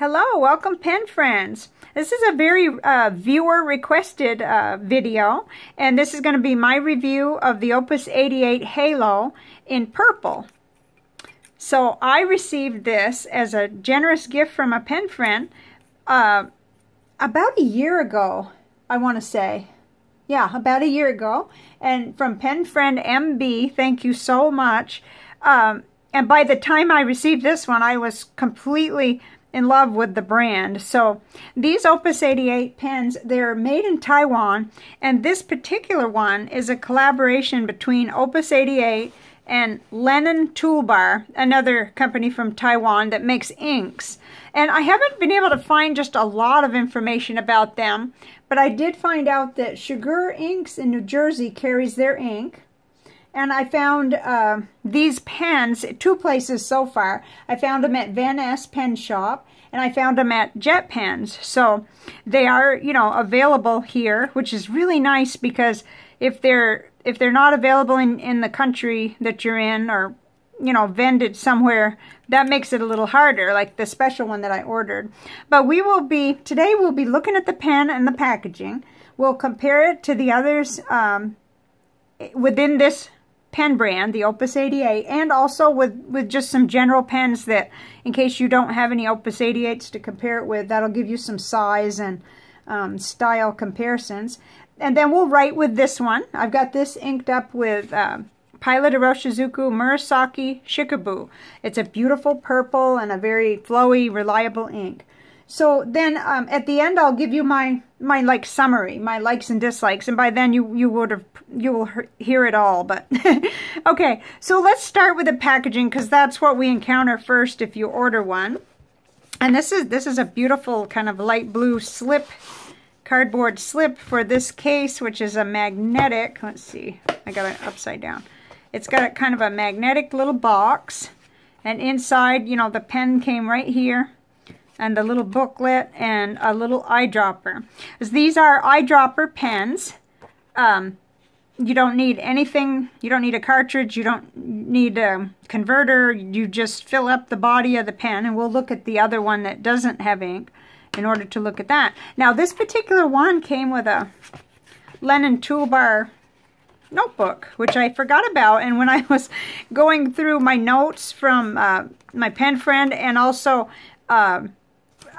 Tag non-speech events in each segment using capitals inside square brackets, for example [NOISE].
Hello, welcome pen friends. This is a very uh, viewer requested uh, video and this is going to be my review of the Opus 88 Halo in purple. So I received this as a generous gift from a pen friend uh, about a year ago, I want to say. Yeah, about a year ago. And from pen friend MB, thank you so much. Um, and by the time I received this one, I was completely in love with the brand. So these Opus 88 pens, they're made in Taiwan, and this particular one is a collaboration between Opus 88 and Lennon Toolbar, another company from Taiwan that makes inks. And I haven't been able to find just a lot of information about them, but I did find out that Sugar Inks in New Jersey carries their ink. And I found uh, these pens, two places so far. I found them at Vanness Pen Shop, and I found them at Jet Pens. So they are, you know, available here, which is really nice because if they're if they're not available in, in the country that you're in or, you know, vended somewhere, that makes it a little harder, like the special one that I ordered. But we will be, today we'll be looking at the pen and the packaging. We'll compare it to the others um, within this pen brand, the Opus 88, and also with, with just some general pens that, in case you don't have any Opus 88s to compare it with, that'll give you some size and um, style comparisons. And then we'll write with this one. I've got this inked up with uh, Pilot Iroshizuku Murasaki Shikibu. It's a beautiful purple and a very flowy, reliable ink. So then um, at the end, I'll give you my my like summary, my likes and dislikes, and by then you you would have you will hear it all. But [LAUGHS] okay, so let's start with the packaging because that's what we encounter first if you order one. And this is this is a beautiful kind of light blue slip cardboard slip for this case, which is a magnetic. Let's see, I got it upside down. It's got a kind of a magnetic little box, and inside, you know, the pen came right here and a little booklet and a little eyedropper. These are eyedropper pens. Um, you don't need anything, you don't need a cartridge, you don't need a converter, you just fill up the body of the pen and we'll look at the other one that doesn't have ink in order to look at that. Now this particular one came with a Lennon Toolbar notebook, which I forgot about. And when I [LAUGHS] was going through my notes from uh, my pen friend and also uh,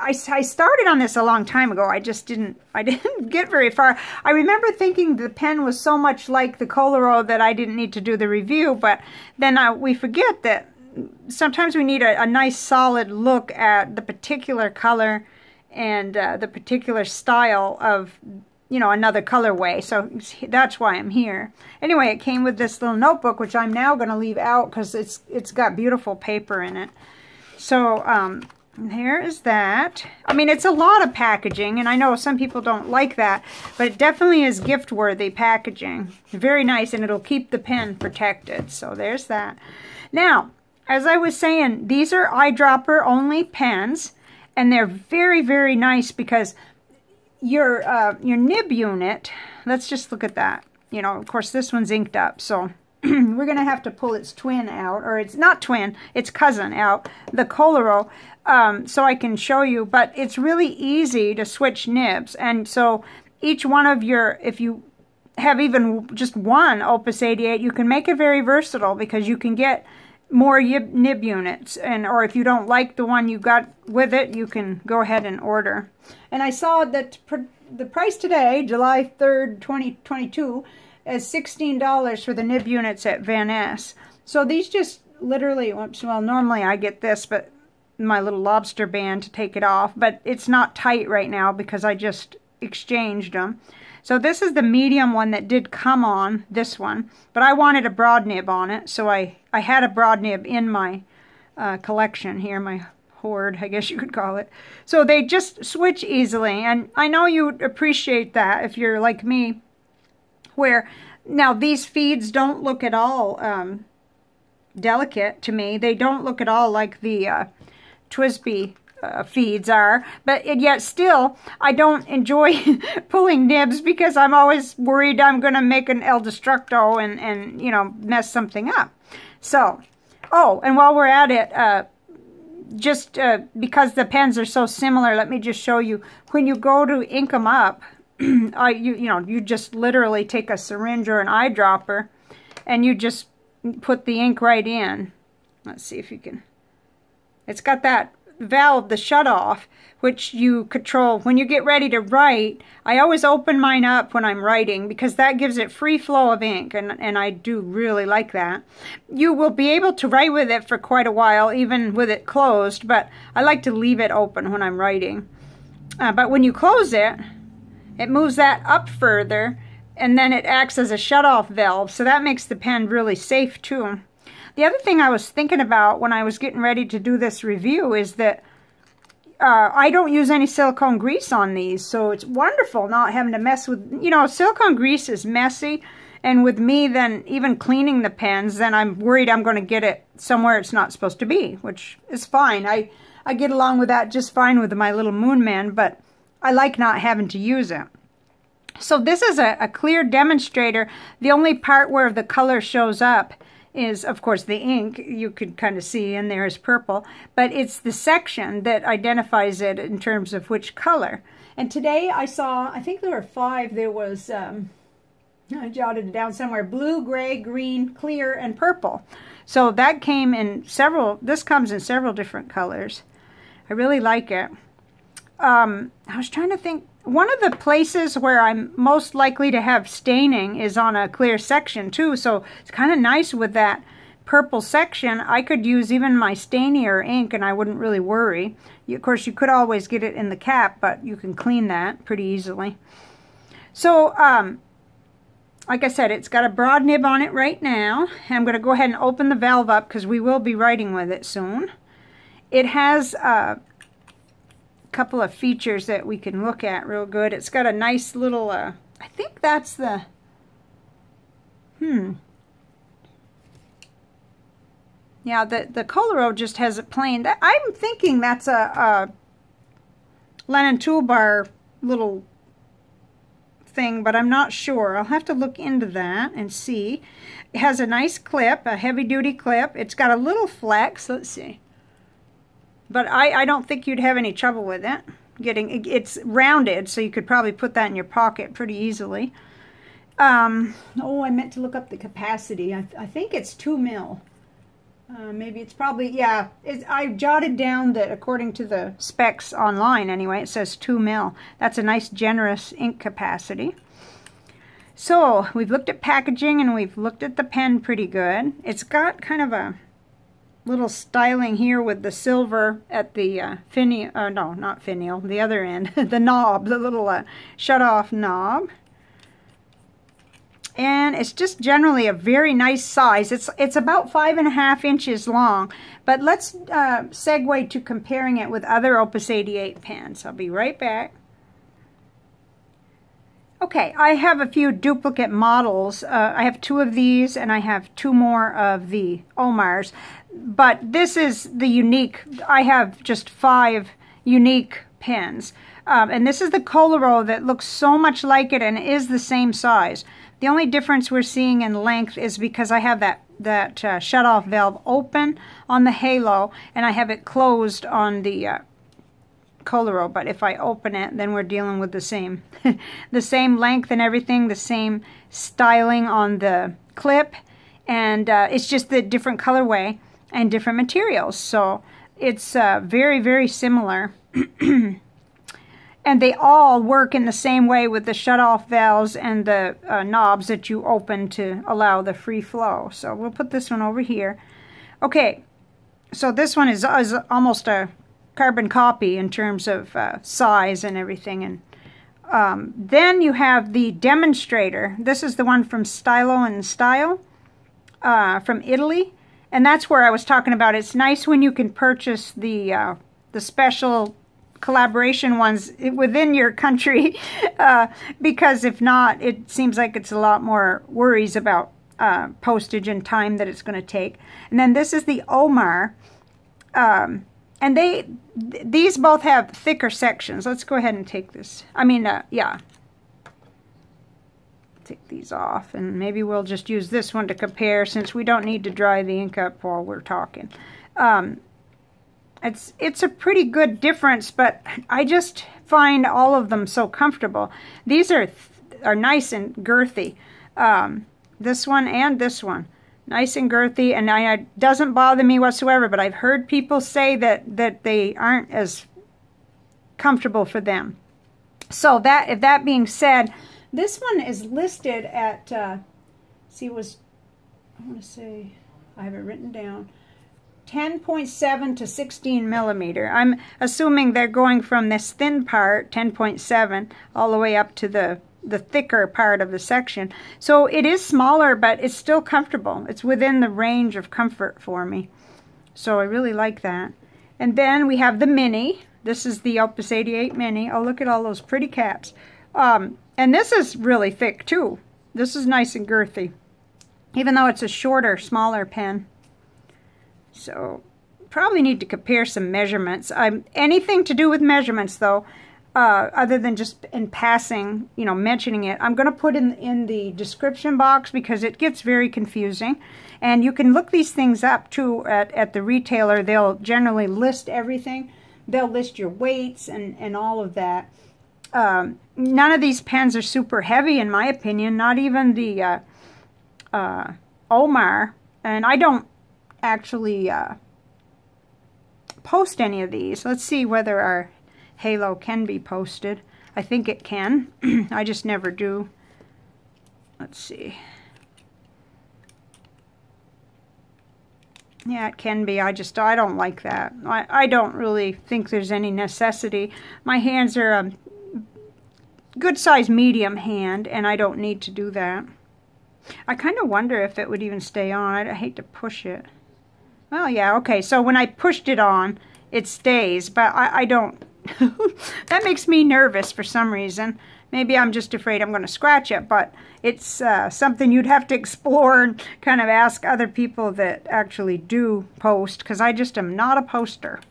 I, I started on this a long time ago. I just didn't, [LAUGHS] I didn't get very far. I remember thinking the pen was so much like the Koloro that I didn't need to do the review, but then uh, we forget that sometimes we need a, a, nice solid look at the particular color and uh, the particular style of, you know, another colorway. So that's why I'm here. Anyway, it came with this little notebook, which I'm now going to leave out because it's it's got beautiful paper in it. So, um, there is that. I mean, it's a lot of packaging, and I know some people don't like that, but it definitely is gift-worthy packaging. Very nice, and it'll keep the pen protected. So there's that. Now, as I was saying, these are eyedropper-only pens, and they're very, very nice because your uh, your nib unit, let's just look at that. You know, of course, this one's inked up, so [CLEARS THROAT] we're going to have to pull its twin out, or it's not twin, its cousin out, the Koloro, um, so I can show you. But it's really easy to switch nibs. And so each one of your, if you have even just one Opus 88, you can make it very versatile because you can get more nib units. And Or if you don't like the one you got with it, you can go ahead and order. And I saw that the price today, July 3rd, 2022, as $16 for the nib units at Vanness. So these just literally, well, normally I get this, but my little lobster band to take it off, but it's not tight right now because I just exchanged them. So this is the medium one that did come on, this one, but I wanted a broad nib on it, so I, I had a broad nib in my uh, collection here, my hoard, I guess you could call it. So they just switch easily, and I know you appreciate that if you're like me, where now these feeds don't look at all um, delicate to me. They don't look at all like the uh, TWSBI uh, feeds are, but yet still, I don't enjoy [LAUGHS] pulling nibs because I'm always worried I'm going to make an El Destructo and, and, you know, mess something up. So, oh, and while we're at it, uh, just uh, because the pens are so similar, let me just show you. When you go to ink them up, [CLEARS THROAT] I, you, you know, you just literally take a syringe or an eyedropper and you just put the ink right in. Let's see if you can. It's got that valve, the shut off, which you control. When you get ready to write, I always open mine up when I'm writing because that gives it free flow of ink, and, and I do really like that. You will be able to write with it for quite a while, even with it closed, but I like to leave it open when I'm writing. Uh, but when you close it, it moves that up further, and then it acts as a shut-off valve, so that makes the pen really safe too. The other thing I was thinking about when I was getting ready to do this review is that uh, I don't use any silicone grease on these, so it's wonderful not having to mess with, you know, silicone grease is messy, and with me then even cleaning the pens, then I'm worried I'm going to get it somewhere it's not supposed to be, which is fine. I, I get along with that just fine with my little Moon Man, but I like not having to use it. So this is a, a clear demonstrator. The only part where the color shows up is, of course, the ink. You could kind of see in there is purple, but it's the section that identifies it in terms of which color. And today I saw, I think there were five. There was, um, I jotted it down somewhere, blue, gray, green, clear, and purple. So that came in several, this comes in several different colors. I really like it. Um, I was trying to think, one of the places where I'm most likely to have staining is on a clear section too, so it's kind of nice with that purple section. I could use even my stainier ink and I wouldn't really worry. You, of course, you could always get it in the cap, but you can clean that pretty easily. So, um, like I said, it's got a broad nib on it right now. I'm going to go ahead and open the valve up because we will be writing with it soon. It has uh, couple of features that we can look at real good. It's got a nice little, uh, I think that's the, hmm. Yeah, the, the Koloro just has it plain. I'm thinking that's a, a Lennon Toolbar little thing, but I'm not sure. I'll have to look into that and see. It has a nice clip, a heavy-duty clip. It's got a little flex. Let's see. But I, I don't think you'd have any trouble with it. Getting It's rounded, so you could probably put that in your pocket pretty easily. Um, oh, I meant to look up the capacity. I, I think it's 2 mil. Uh, maybe it's probably, yeah, it's, I jotted down that according to the specs online anyway, it says 2 mil. That's a nice generous ink capacity. So, we've looked at packaging and we've looked at the pen pretty good. It's got kind of a little styling here with the silver at the uh, finial, uh, no, not finial, the other end, [LAUGHS] the knob, the little uh, shut-off knob. And it's just generally a very nice size. It's, it's about five and a half inches long. But let's uh, segue to comparing it with other Opus 88 pens. I'll be right back. Okay, I have a few duplicate models. Uh, I have two of these and I have two more of the Omars but this is the unique, I have just five unique pins. Um, and this is the Koloro that looks so much like it and is the same size. The only difference we're seeing in length is because I have that, that uh, shut-off valve open on the Halo and I have it closed on the uh, Koloro. But if I open it, then we're dealing with the same, [LAUGHS] the same length and everything, the same styling on the clip. And uh, it's just the different colorway and different materials. So it's uh, very, very similar. [CLEARS THROAT] and they all work in the same way with the shut-off valves and the uh, knobs that you open to allow the free flow. So we'll put this one over here. Okay, so this one is, is almost a carbon copy in terms of uh, size and everything. And um, then you have the demonstrator. This is the one from Stylo and Style uh, from Italy. And that's where I was talking about. It's nice when you can purchase the uh, the special collaboration ones within your country [LAUGHS] uh, because if not, it seems like it's a lot more worries about uh, postage and time that it's going to take. And then this is the Omar. Um, and they, th these both have thicker sections. Let's go ahead and take this. I mean, uh, yeah, take these off and maybe we'll just use this one to compare since we don't need to dry the ink up while we're talking. Um, it's it's a pretty good difference, but I just find all of them so comfortable. These are are nice and girthy. Um, this one and this one. Nice and girthy, and I, it doesn't bother me whatsoever, but I've heard people say that, that they aren't as comfortable for them. So that, if that being said, this one is listed at, uh, see, was, I want to say, I have it written down, 10.7 to 16 millimeter. I'm assuming they're going from this thin part, 10.7, all the way up to the the thicker part of the section. So it is smaller, but it's still comfortable. It's within the range of comfort for me. So I really like that. And then we have the Mini. This is the Opus 88 Mini. Oh, look at all those pretty caps. Um, and this is really thick, too. This is nice and girthy, even though it's a shorter, smaller pen. So probably need to compare some measurements. Um, anything to do with measurements, though, uh, other than just in passing, you know, mentioning it, I'm going to put in in the description box because it gets very confusing. And you can look these things up too at, at the retailer. They'll generally list everything. They'll list your weights and, and all of that. Um, none of these pens are super heavy in my opinion, not even the uh, uh, Omar. And I don't actually uh, post any of these. Let's see whether our Halo can be posted. I think it can. [CLEARS THROAT] I just never do. Let's see. Yeah, it can be. I just, I don't like that. I, I don't really think there's any necessity. My hands are a good size medium hand, and I don't need to do that. I kind of wonder if it would even stay on. I hate to push it. Well, yeah, okay. So when I pushed it on, it stays, but I, I don't [LAUGHS] that makes me nervous for some reason. Maybe I'm just afraid I'm going to scratch it, but it's uh, something you'd have to [LAUGHS] explore and kind of ask other people that actually do post, because I just am not a poster. [LAUGHS]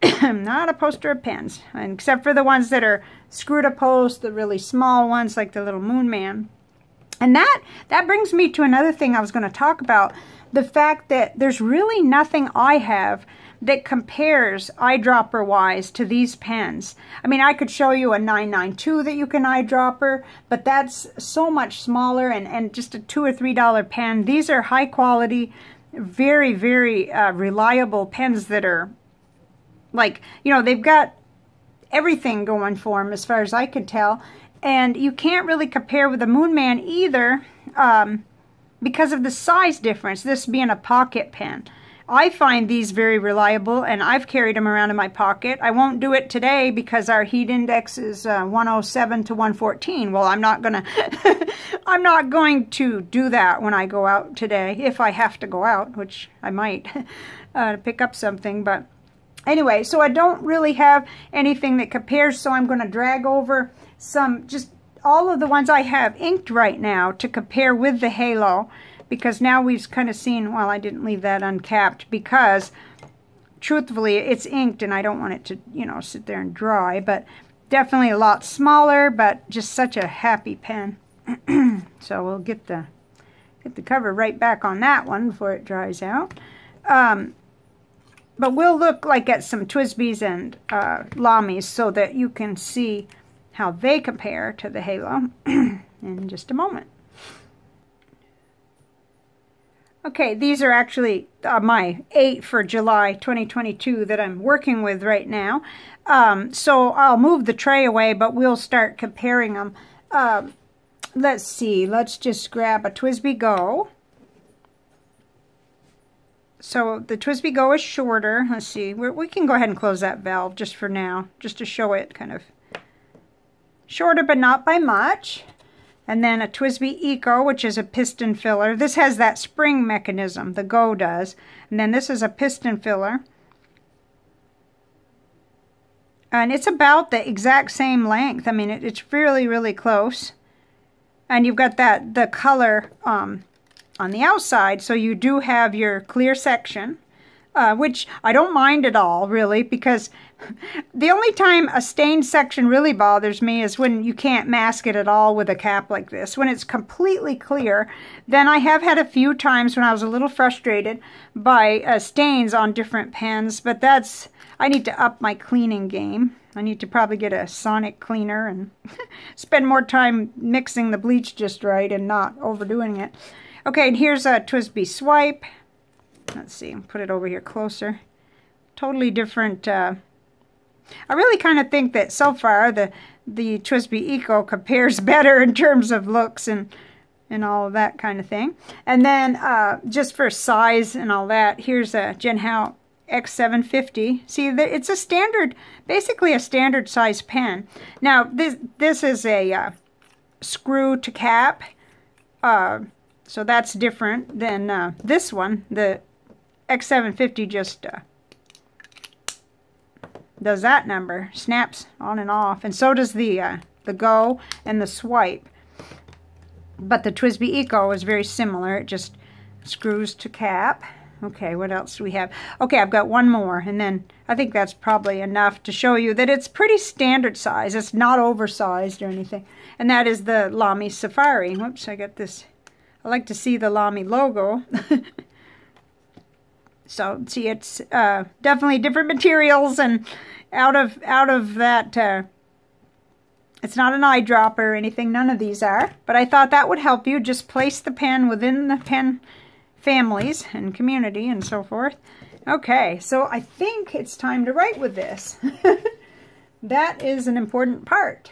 [COUGHS] I'm not a poster of pens, except for the ones that are screw to post, the really small ones like the little Moon Man. And that, that brings me to another thing I was going to talk about, the fact that there's really nothing I have that compares eyedropper wise to these pens. I mean, I could show you a 992 that you can eyedropper, but that's so much smaller and, and just a two or three dollar pen. These are high quality, very, very uh, reliable pens that are like, you know, they've got everything going for them as far as I could tell. And you can't really compare with the Moonman either um, because of the size difference, this being a pocket pen. I find these very reliable and I've carried them around in my pocket. I won't do it today because our heat index is uh, 107 to 114. Well, I'm not gonna [LAUGHS] I'm not going to do that when I go out today if I have to go out, which I might [LAUGHS] uh, pick up something, but anyway, so I don't really have anything that compares, so I'm going to drag over some just all of the ones I have inked right now to compare with the Halo because now we've kind of seen, well, I didn't leave that uncapped because truthfully it's inked and I don't want it to, you know, sit there and dry, but definitely a lot smaller, but just such a happy pen. [CLEARS THROAT] so we'll get the get the cover right back on that one before it dries out. Um, but we'll look like at some TWSBIs and uh, Lamys so that you can see how they compare to the Halo [CLEARS THROAT] in just a moment. Okay, these are actually uh, my 8 for July 2022 that I'm working with right now. Um, so I'll move the tray away, but we'll start comparing them. Um, let's see, let's just grab a TWSBI Go. So the TWSBI Go is shorter. Let's see, We're, we can go ahead and close that valve just for now, just to show it kind of shorter, but not by much. And then a TWSBI Eco, which is a piston filler. This has that spring mechanism, the Go does. And then this is a piston filler. And it's about the exact same length. I mean, it, it's really, really close. And you've got that the color um, on the outside, so you do have your clear section. uh, which I don't mind at all, really, because [LAUGHS] the only time a stained section really bothers me is when you can't mask it at all with a cap like this. When it's completely clear, then I have had a few times when I was a little frustrated by uh, stains on different pens, but that's, I need to up my cleaning game. I need to probably get a sonic cleaner and [LAUGHS] spend more time mixing the bleach just right and not overdoing it. Okay, and here's a TWSBI swipe. Let's see, put it over here closer. Totally different uh, I really kind of think that so far the the TWSBI Eco compares [LAUGHS] better in terms of looks and and all of that kind of thing. And then uh, just for size and all that, here's a Jinhao X750. See, that it's a standard, basically a standard size pen. Now, this this is a uh, screw to cap, uh, so that's different than uh, this one. The X750 just uh, does that number, snaps on and off, and so does the uh, the Go and the Swipe. But the TWSBI Eco is very similar. It just screws to cap. Okay, what else do we have? Okay, I've got one more, and then I think that's probably enough to show you that it's pretty standard size. It's not oversized or anything. And that is the Lamy Safari. Whoops, I got this. I like to see the Lamy logo. [LAUGHS] So see, it's uh, definitely different materials and out of out of that. Uh, it's not an eyedropper or anything. None of these are. But I thought that would help you just place the pen within the pen families and community and so forth. Okay, so I think it's time to write with this. [LAUGHS] that is an important part.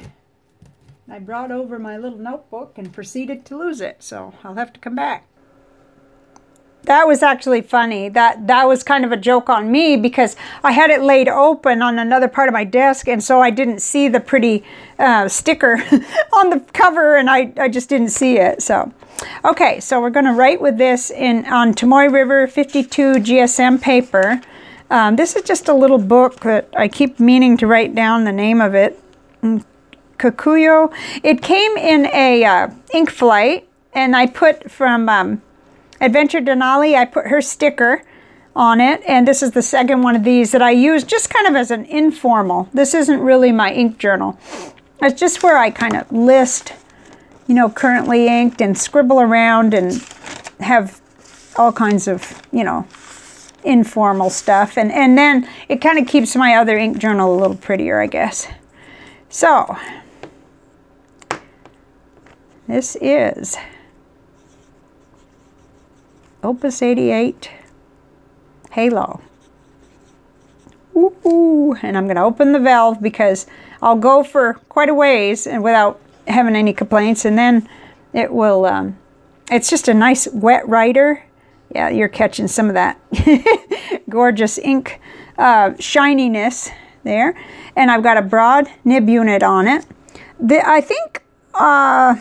I brought over my little notebook and proceeded to lose it, so I'll have to come back that was actually funny. That that was kind of a joke on me because I had it laid open on another part of my desk, and so I didn't see the pretty uh, sticker [LAUGHS] on the cover, and I, I just didn't see it. So, okay, so we're going to write with this in on Tomoe River 52 GSM paper. Um, this is just a little book that I keep meaning to write down the name of it. Kakuyo. It came in a uh, ink flight, and I put from um, Adventure Denali, I put her sticker on it, and this is the second one of these that I use just kind of as an informal. This isn't really my ink journal. It's just where I kind of list, you know, currently inked and scribble around and have all kinds of, you know, informal stuff. And, and then it kind of keeps my other ink journal a little prettier, I guess. So, this is Opus 88 Halo. Ooh. And I'm going to open the valve because I'll go for quite a ways and without having any complaints. And then it will, um, it's just a nice wet writer. Yeah, you're catching some of that [LAUGHS] gorgeous ink uh, shininess there. And I've got a broad nib unit on it. The, I think... Uh,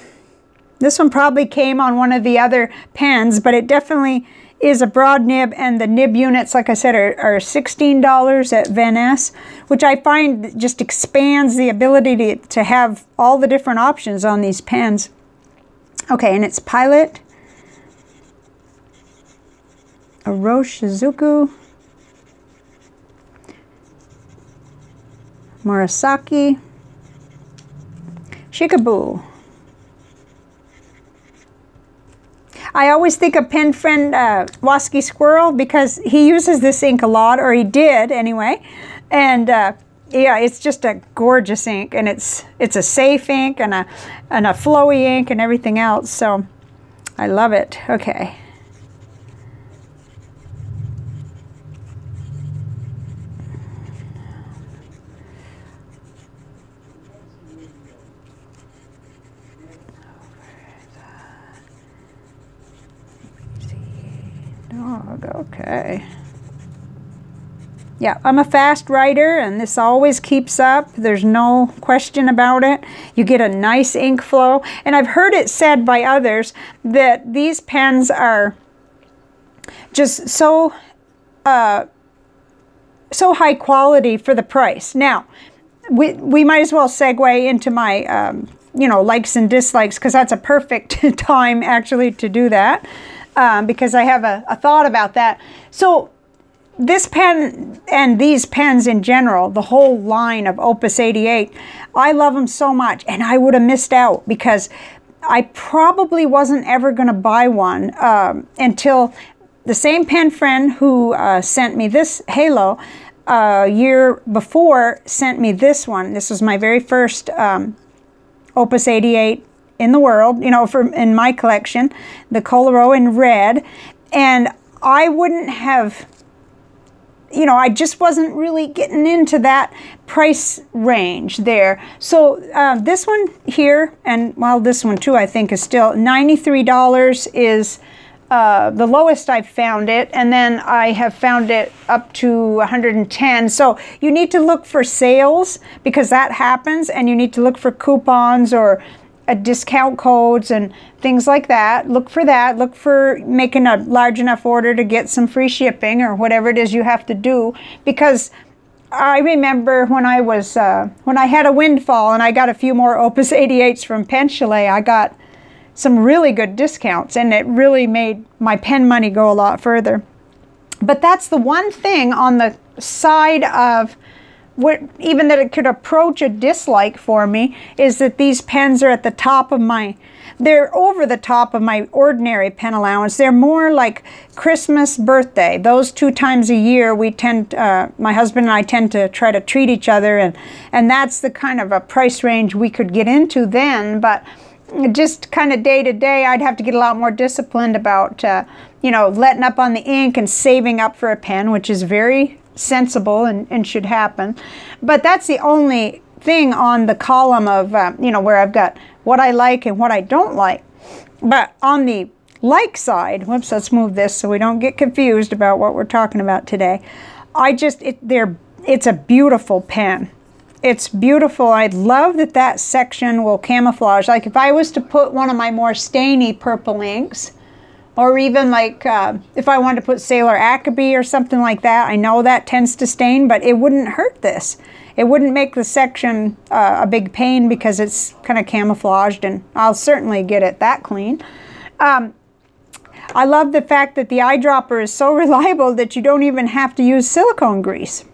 this one probably came on one of the other pens, but it definitely is a broad nib, and the nib units, like I said, are, are $16 at Vanness, which I find just expands the ability to, to have all the different options on these pens. Okay, and it's Pilot, Iroshizuku, Murasaki, Shikibu. I always think of pen friend uh, Wasky Squirrel because he uses this ink a lot, or he did anyway. And uh, yeah, it's just a gorgeous ink, and it's it's a safe ink and a and a flowy ink and everything else. So I love it. Okay. Okay. Yeah, I'm a fast writer and this always keeps up. There's no question about it. You get a nice ink flow. And I've heard it said by others that these pens are just so uh, so high quality for the price. Now, we, we might as well segue into my, um, you know, likes and dislikes because that's a perfect [LAUGHS] time actually to do that um, because I have a, a thought about that. So this pen and these pens in general, the whole line of Opus 88, I love them so much and I would have missed out because I probably wasn't ever going to buy one um, until the same pen friend who uh, sent me this Halo a uh, year before sent me this one. This was my very first um, Opus 88 in the world, you know, for in my collection, the Koloro in red. And I wouldn't have you know, I just wasn't really getting into that price range there. So uh, this one here, and well, this one too, I think is still $93 is uh, the lowest I've found it, and then I have found it up to 110. So you need to look for sales because that happens, and you need to look for coupons or a discount codes and things like that. Look for that. Look for making a large enough order to get some free shipping or whatever it is you have to do. Because I remember when I was uh, when I had a windfall and I got a few more Opus [LAUGHS] 88s from Pen Chalet, I got some really good discounts and it really made my pen money go a lot further. But that's the one thing on the side of what even that it could approach a dislike for me is that these pens are at the top of my they're over the top of my ordinary pen allowance. They're more like Christmas, birthday. Those two times a year, we tend, uh, my husband and I tend to try to treat each other, and and that's the kind of a price range we could get into then. But just kind of day to day, I'd have to get a lot more disciplined about, uh, you know, letting up on the ink and saving up for a pen, which is very sensible and, and should happen. But that's the only thing on the column of, uh, you know, where I've got what I like and what I don't like. But on the like side, whoops, let's move this so we don't get confused about what we're talking about today. I just, it, they're, it's a beautiful pen. It's beautiful. I love that that section will camouflage. Like if I was to put one of my more stainy purple inks, or even like uh, if I wanted to put Sailor Acabee or something like that, I know that tends to stain, but it wouldn't hurt this. It wouldn't make the section uh, a big pain because it's kind of camouflaged and I'll certainly get it that clean. Um, I love the fact that the eyedropper is so [LAUGHS] reliable that you don't even have to use silicone grease.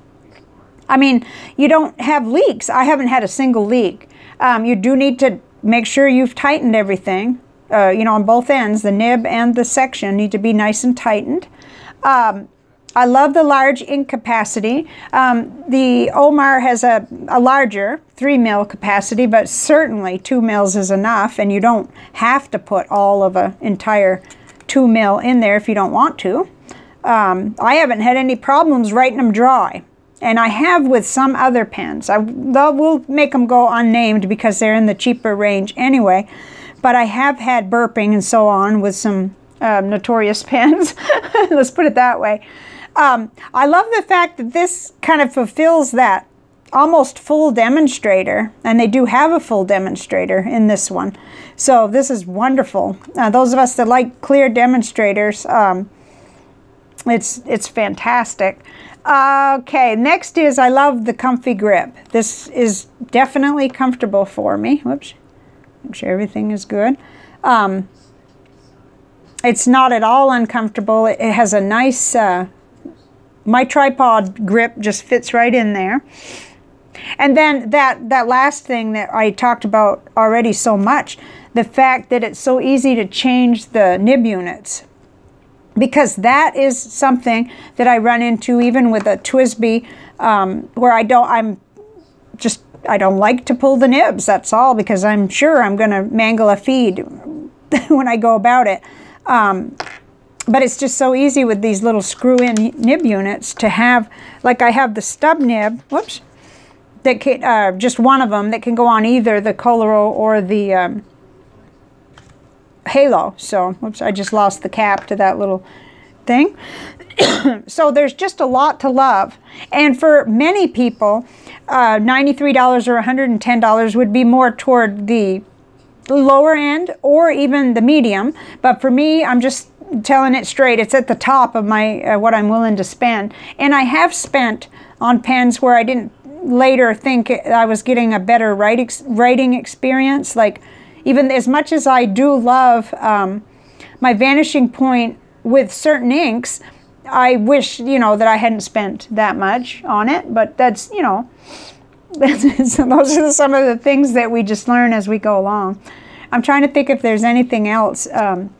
I mean, you don't have leaks. I haven't had a single leak. Um, you do need to make sure you've tightened everything uh, you know, on both ends, the nib and the section need to be nice and tightened. Um, I love the large ink capacity. Um, the Omar has a, a larger 3 mil capacity, but certainly 2 mils is enough, and you don't have to put all of an entire 2 mil in there if you don't want to. Um, I haven't had any problems writing them dry, and I have with some other pens. I will make them go unnamed because they're in the cheaper range anyway but I have had burping and so on with some uh, notorious [LAUGHS] pens. [LAUGHS] Let's put it that way. Um, I love the fact that this kind of fulfills that almost full demonstrator, and they do have a full demonstrator in this one. So this is wonderful. Uh, those of us that like clear demonstrators, um, it's, it's fantastic. Okay, next is I love the comfy grip. This is definitely comfortable for me. Whoops. Make sure everything is good. Um, it's not at all uncomfortable. It, has a nice, uh, my tripod grip just fits right in there. And then that, that last thing that I talked about already so much, the fact that it's so easy to change the nib units. Because that is something that I run into even with a TWSBI um, where I don't, I'm just I don't like to pull the nibs, that's all, because I'm sure I'm going to mangle a feed [LAUGHS] when I go about it. Um, but it's just so easy with these little screw-in nib units to have, like I have the stub nib, whoops, that can, uh, just one of them that can go on either the Koloro or the um, Halo. So, whoops, I just lost the cap to that little thing. [COUGHS] so there's just a lot to love. And for many people, uh, $93 or $110 would be more toward the lower end or even the medium. But for me, I'm just telling it straight. It's at the top of my uh, what I'm willing to spend. And I have spent on pens where I didn't later think I was getting a better writing experience. Like even as much as I do love um, my vanishing point with certain inks, I wish, you know, that I hadn't spent that much on it, but that's, you know, [LAUGHS] those are some of the things that we just learn as we go along. I'm trying to think if there's anything else, um,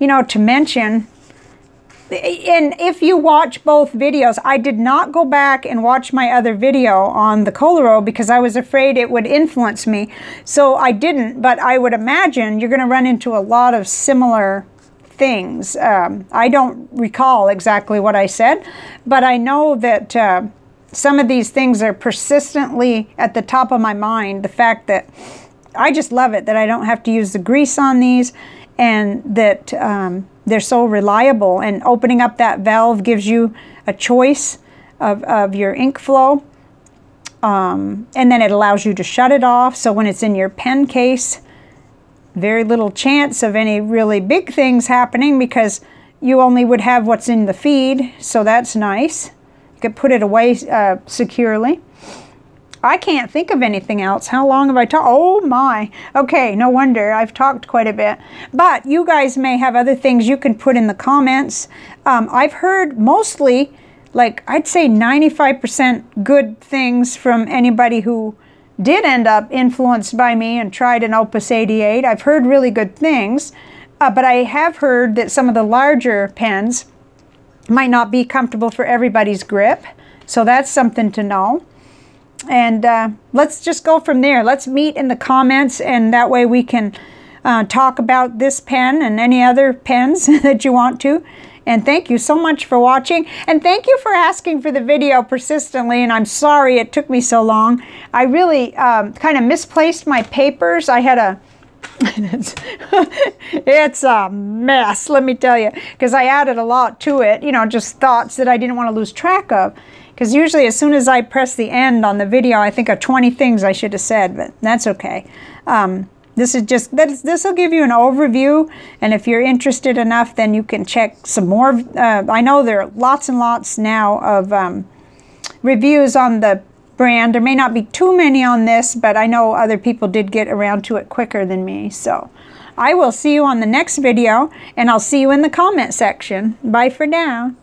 you know, to mention. And if you watch both videos, I did not go back and watch my other video on the Koloro because I was afraid it would influence me. So I didn't, but I would imagine you're going to run into a lot of similar things. Um, I don't recall exactly what I said, but I know that uh, some of these things are persistently at the top of my mind. The fact that I just love it that I don't have to use the grease on these and that um, they're so reliable. And opening up that valve gives you a choice of, of your ink flow. Um, and then it allows you to shut it off. So when it's in your pen case, very little chance of any really big things happening because you only would have what's in the feed. So that's nice. You could put it away uh, securely. I can't think of anything else. How long have I talked? Oh my. Okay, no wonder. I've talked quite a bit. But you guys may have other things you can put in the comments. Um, I've heard mostly, like I'd say 95% good things from anybody who did end up influenced by me and tried an Opus 88. I've heard really good things, uh, but I have heard that some of the larger pens might not be comfortable for everybody's grip. So that's something to know. And uh, let's just go from there. Let's meet in the comments, and that way we can uh, talk about this pen and any other pens [LAUGHS] that you want to. And thank you so much for watching. And thank you for asking for the video persistently. And I'm sorry it took me so long. I really um, kind of misplaced my papers. I had a [LAUGHS] it's a mess, let me tell you, because I added a lot to it, you know, just thoughts that I didn't want to lose track of. Because usually as soon as I press the end on the video, I think of 20 things I should have said, but that's okay. Um, this is just, this will give you an overview, and if you're interested enough, then you can check some more. Uh, I know there are lots and lots now of um, reviews on the brand. There may not be too many on this, but I know other people did get around to it quicker than me. So I will see you on the next video, and I'll see you in the comment section. Bye for now.